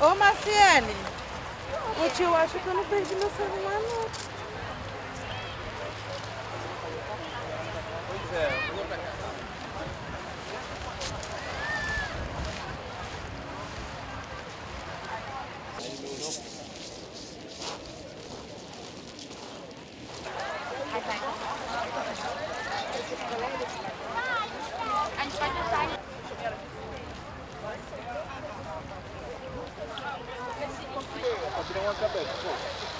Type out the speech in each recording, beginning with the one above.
Ô Marciane, o tio acha que eu não perdi meu celular não. Tirar uma cabeça, pô.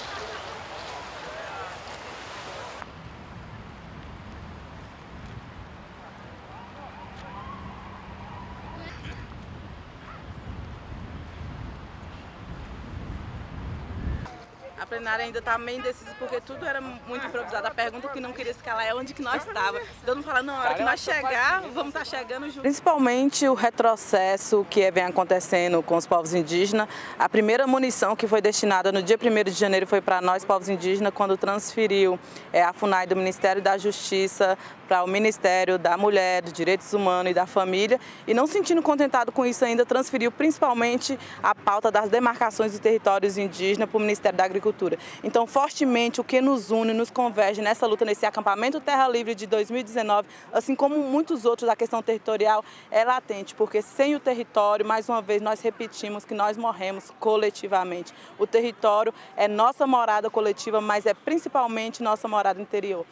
A plenária ainda está meio indecisa porque tudo era muito improvisado. A pergunta que não queria se calar é onde que nós estávamos. Todo mundo fala, na hora que nós chegar, vamos estar chegando junto. Principalmente o retrocesso que vem acontecendo com os povos indígenas. A primeira munição que foi destinada no dia 1 de janeiro foi para nós, povos indígenas, quando transferiu é, a FUNAI do Ministério da Justiça para o Ministério da Mulher, dos Direitos Humanos e da Família. E não sentindo contentado com isso ainda, transferiu principalmente a pauta das demarcações dos territórios indígenas para o Ministério da Agricultura. Então, fortemente, o que nos une, nos converge nessa luta, nesse acampamento Terra Livre de 2019, assim como muitos outros da questão territorial, é latente, porque sem o território, mais uma vez, nós repetimos que nós morremos coletivamente. O território é nossa morada coletiva, mas é principalmente nossa morada interior.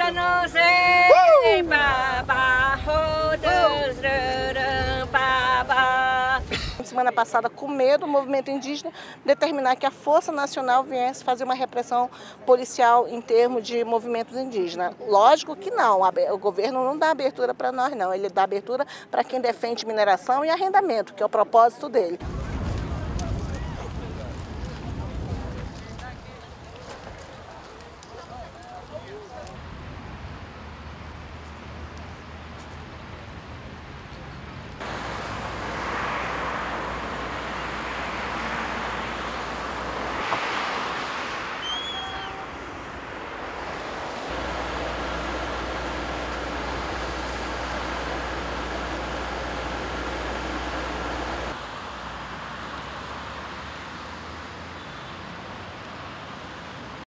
Grita no sei, babá, rodas, rarã, babá. Semana passada, com medo, o movimento indígena determinar que a Força Nacional viesse fazer uma repressão policial em termos de movimentos indígenas. Lógico que não, o governo não dá abertura para nós não, ele dá abertura para quem defende mineração e arrendamento, que é o propósito dele.